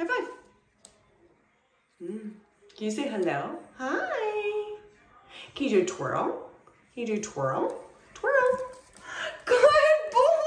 High five. Mm. Can you say hello? Hi. Can you do twirl? Can you do twirl? Twirl. Good boy.